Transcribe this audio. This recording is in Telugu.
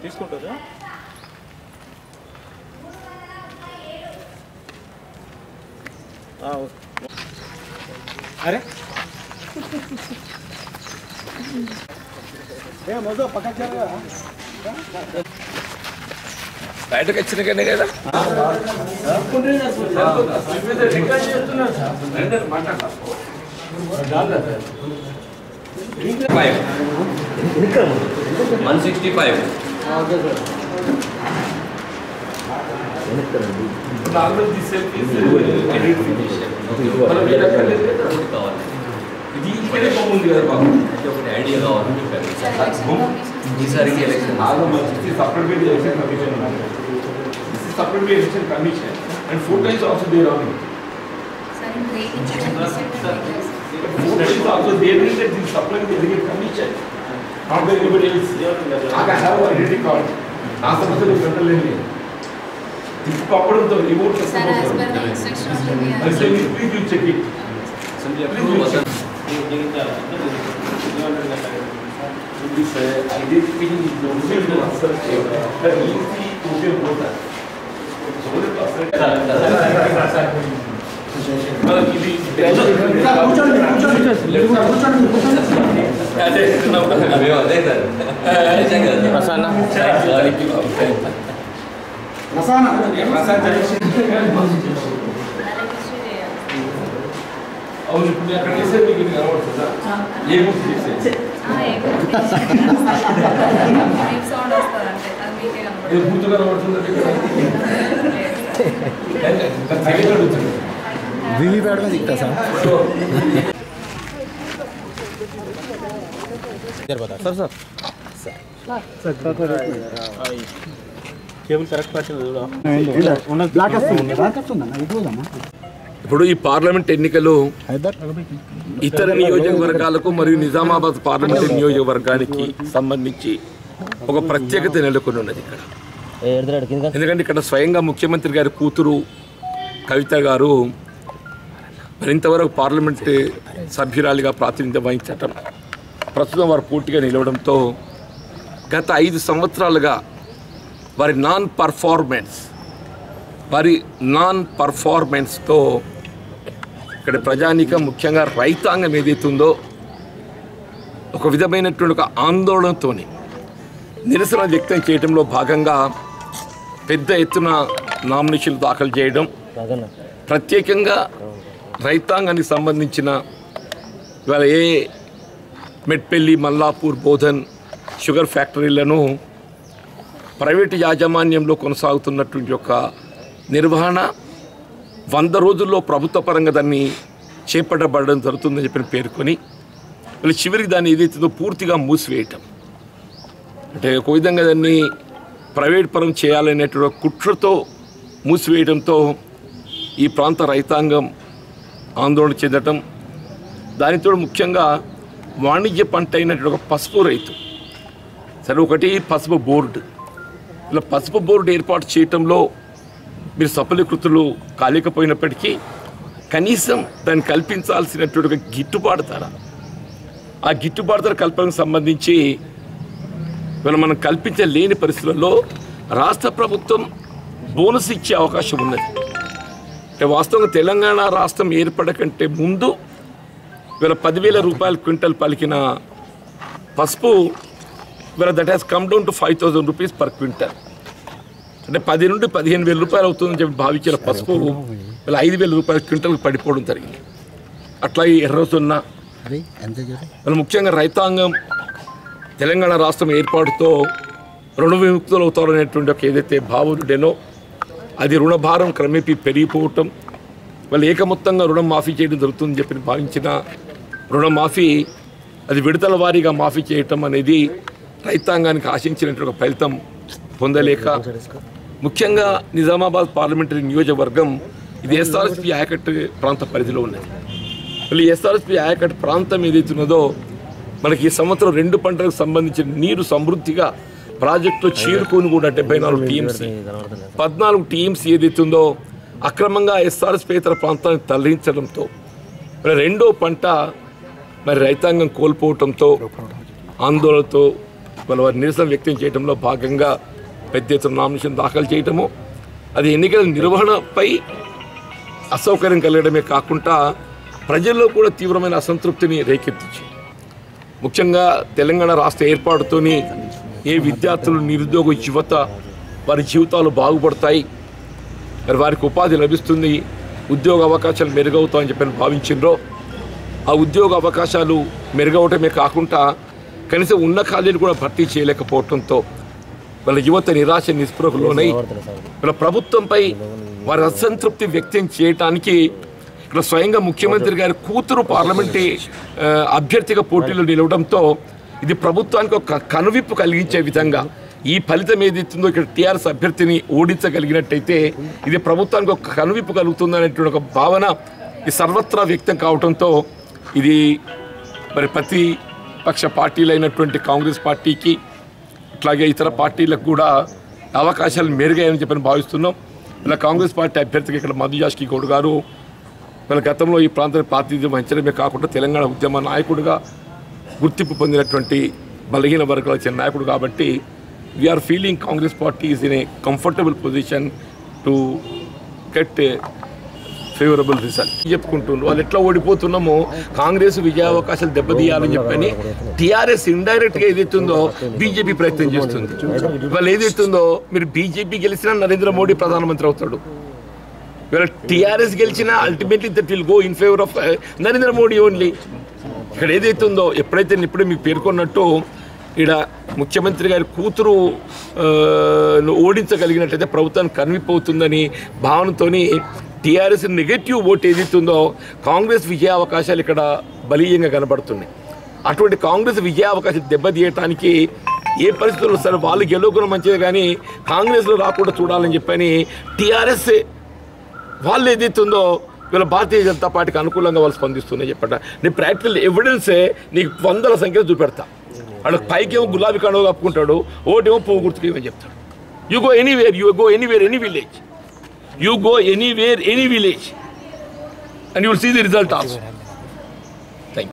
తీసుకుంటారా అరే. ఏ మొదలు పక్కన జరగదా బయటకు వచ్చినాకనే కదా? Five వన్ సిక్స్టీ ఫైవ్ ఇది ఇక్కడే బాగుంది కదా బాబు ఇది ఒకటి ఐడియా కావాలని చెప్పారు ఈసారికి election supplementary election commission. This is supplementary election commission and photo is also there on it. Photo is also there in that this supplementary election commission. Not by anybody else. I have a identity card. నా సమస్యలు పెట్టలేండి తిప్పి పప్పడంతో remote Sir, as per the instruction of the అయితే please you check it assembly approval వద్ద This uh, I did feel notice to answer that easy to be voter. అదే మేము అదే సార్ నిజంగా Prasanna Prasanna అవును ఇప్పుడు అక్కడ చేసే మీకు ఇది కనబడుతుందా ఏ గుర్తు చేసే ఇది గుర్తు కనబడుతుందా వివి పేడ మీద సార్? బ్లాక్ వస్తుందన్న ఇది చూడమ్మా ఇప్పుడు ఈ పార్లమెంట్ ఎన్నికలు ఇతర నియోజకవర్గాలకు మరియు నిజామాబాద్ పార్లమెంట్ నియోజకవర్గానికి సంబంధించి ఒక ప్రత్యేకత నెలకొని ఉన్నది ఇక్కడ. ఎందుకంటే ఇక్కడ స్వయంగా ముఖ్యమంత్రి గారి కూతురు కవిత గారు మరి ఇంతవరకు పార్లమెంట్ సభ్యురాలిగా ప్రాతినిధ్యం వహించటం ప్రస్తుతం వారు పూర్తిగా నిలవడంతో గత ఐదు సంవత్సరాలుగా వారి నాన్ పర్ఫార్మెన్స్ వారి నాన్ పర్ఫార్మెన్స్తో ఇక్కడ ప్రజానీకం ముఖ్యంగా రైతాంగం ఏదైతుందో ఒక విధమైనటువంటి ఒక ఆందోళనతోని నిరసన వ్యక్తం చేయడంలో భాగంగా పెద్ద ఎత్తున నామినేషన్లు దాఖలు చేయడం ప్రత్యేకంగా రైతాంగానికి సంబంధించిన ఇవాళ ఏ మెట్పెల్లి మల్లాపూర్ బోధన్ షుగర్ ఫ్యాక్టరీలను ప్రైవేటు యాజమాన్యంలో కొనసాగుతున్నటువంటి యొక్క నిర్వహణ వంద రోజుల్లో ప్రభుత్వ పరంగా దాన్ని చేపట్టబడడం జరుగుతుందని చెప్పి పేర్కొని మళ్ళీ చివరికి దాన్ని ఏదైతుందో పూర్తిగా మూసివేయటం. అంటే ఒక విధంగా దాన్ని ప్రైవేట్ పరం చేయాలనేటువంటి కుట్రతో మూసివేయడంతో ఈ ప్రాంత రైతాంగం ఆందోళన చెందటం దానితో ముఖ్యంగా వాణిజ్య పంట అయినటువంటి ఒక పసుపు రైతు. సరే ఒకటి పసుపు బోర్డు. ఇలా పసుపు బోర్డు ఏర్పాటు చేయటంలో మీరు సఫలీకృతులు కాలేకపోయినప్పటికీ కనీసం దాన్ని కల్పించాల్సినటువంటి ఒక గిట్టుబాటు ధర. ఆ గిట్టుబాటు ధర కల్పనకు సంబంధించి మనం మనం కల్పించలేని పరిస్థితుల్లో రాష్ట్ర ప్రభుత్వం బోనస్ ఇచ్చే అవకాశం ఉన్నది. వాస్తవంగా తెలంగాణ రాష్ట్రం ఏర్పడకంటే ముందు ఇవాళ పదివేల రూపాయల క్వింటల్ పలికిన పసుపు ఇవాళ that has come down to five thousand rupees per quintal. అంటే పది నుండి పదిహేను వేల రూపాయలు అవుతుందని చెప్పి భావించిన పసుపు ఇలా ఐదు వేల రూపాయల క్వింటల్ పడిపోవడం జరిగింది. అట్లా ఈ చూడ వాళ్ళు ముఖ్యంగా రైతాంగం తెలంగాణ రాష్ట్రం ఏర్పాటుతో రుణ విముక్తులు అవుతారనేటువంటి ఒక ఏదైతే భావనుడేనో అది రుణభారం క్రమేపీ పెరిగిపోవటం వాళ్ళు ఏకమొత్తంగా రుణం మాఫీ చేయడం జరుగుతుందని చెప్పి భావించిన రుణమాఫీ అది విడతల వారీగా మాఫీ చేయటం అనేది రైతాంగానికి ఆశించినటువంటి ఒక ఫలితం పొందలేక ముఖ్యంగా నిజామాబాద్ పార్లమెంటరీ నియోజకవర్గం ఇది ఎస్ఆర్ఎస్పి ఆయకట్టు ప్రాంత పరిధిలో ఉన్నది. మళ్ళీ ఎస్ఆర్ఎస్పి ఆయకట్టు ప్రాంతం ఏదైతే ఉన్నదో మనకి ఈ సంవత్సరం రెండు పంటలకు సంబంధించిన నీరు సమృద్ధిగా ప్రాజెక్టులో చేరుకొని కూడా డెబ్బై నాలుగు టీఎంసీ పద్నాలుగు టీఎంసీ ఏదైతే ఉందో అక్రమంగా ఎస్ఆర్ఎస్పి ఇతర ప్రాంతానికి తరలించడంతో రెండో పంట మరి రైతాంగం కోల్పోవటంతో ఆందోళనతో వాళ్ళ వారి నిరసన వ్యక్తం చేయడంలో భాగంగా పెద్ద ఎత్తున నామినేషన్ దాఖలు చేయటము అది ఎన్నికల నిర్వహణపై అసౌకర్యం కలగడమే కాకుండా ప్రజల్లో కూడా తీవ్రమైన అసంతృప్తిని రేకెత్తించి ముఖ్యంగా తెలంగాణ రాష్ట్ర ఏర్పాటుతోని ఏ విద్యార్థులు నిరుద్యోగ యువత వారి జీవితాలు బాగుపడతాయి మరి వారికి ఉపాధి లభిస్తుంది ఉద్యోగ అవకాశాలు మెరుగవుతాయని చెప్పని భావించిండ్రో ఆ ఉద్యోగ అవకాశాలు మెరుగవటమే కాకుండా కనీసం ఉన్న ఖాళీలు కూడా భర్తీ చేయలేకపోవడంతో వాళ్ళ యువత నిరాశ నిస్పృహలోనై వాళ్ళ ప్రభుత్వంపై వారి అసంతృప్తి వ్యక్తం చేయటానికి ఇక్కడ స్వయంగా ముఖ్యమంత్రి గారి కూతురు పార్లమెంటే అభ్యర్థిగా పోటీలో నిలవడంతో ఇది ప్రభుత్వానికి ఒక కనువిప్పు కలిగించే విధంగా ఈ ఫలితం ఏదైతుందో ఇక్కడ టీఆర్ఎస్ అభ్యర్థిని ఓడించగలిగినట్టయితే ఇది ప్రభుత్వానికి ఒక కనువిప్పు కలుగుతుందనేటువంటి ఒక భావన ఈ సర్వత్రా వ్యక్తం కావడంతో ఇది మరి ప్రతి పక్ష పార్టీలైనటువంటి కాంగ్రెస్ పార్టీకి అట్లాగే ఇతర పార్టీలకు కూడా అవకాశాలు మెరుగాయని చెప్పని భావిస్తున్నాం. ఇలా కాంగ్రెస్ పార్టీ అభ్యర్థికి ఇక్కడ మధు యాష్కి గౌడ్ గారు మన గతంలో ఈ ప్రాంతానికి ప్రాతినిధ్యం వహించడమే కాకుండా తెలంగాణ ఉద్యమ నాయకుడిగా గుర్తింపు పొందినటువంటి బలహీన వర్గాల చెందిన నాయకుడు కాబట్టి we are feeling Congress party is in a comfortable position to get favourable result చెప్పుకుంటున్నారు వాళ్ళు ఎట్లా ఓడిపోతున్నామో కాంగ్రెస్ విజయావకాశాలు దెబ్బతీయాలని చెప్పని టీఆర్ఎస్ ఇండైరెక్ట్గా ఏదైతుందో బీజేపీ ప్రయత్నం చేస్తుంది. వాళ్ళు ఏదైతుందో మీరు బీజేపీ గెలిచినా నరేంద్ర మోడీ ప్రధానమంత్రి అవుతాడు. ఇవాళ టీఆర్ఎస్ గెలిచినా ultimately that will go in favour of Narendra Modi only ఇక్కడ ఏదైతుందో ఎప్పుడైతే నేను ఇప్పుడే మీకు పేర్కొన్నట్టు ఇక్కడ ముఖ్యమంత్రి గారి కూతురు eh, ఓడించగలిగినట్లయితే ప్రభుత్వానికి కనువిపోతుందని భావనతోని టీఆర్ఎస్ నెగటివ్ ఓట్ ఏదైతుందో కాంగ్రెస్ విజయ అవకాశాలు ఇక్కడ బలీయంగా కనబడుతున్నాయి. అటువంటి కాంగ్రెస్ విజయ అవకాశం దెబ్బతీయటానికి ఏ పరిస్థితుల్లో సరే వాళ్ళు గెలుగున్న మంచిది కానీ కాంగ్రెస్లో రాకుండా చూడాలని చెప్పని టీఆర్ఎస్ వాళ్ళు ఏదైతుందో వీళ్ళ భారతీయ జనతా పార్టీకి అనుకూలంగా వాళ్ళు స్పందిస్తున్నాయి చెప్పట. నేను ప్రాక్టికల్ ఎవిడెన్సే నీకు వందల సంఖ్యలో చూపెడతా. వాడు పైకేమో గులాబీ కండువ కప్పుకుంటాడు ఓటేమో పువ్వు గుర్తుకు చెప్తాడు. You go anywhere you go anywhere any village You go anywhere, any village, and you will see the result also.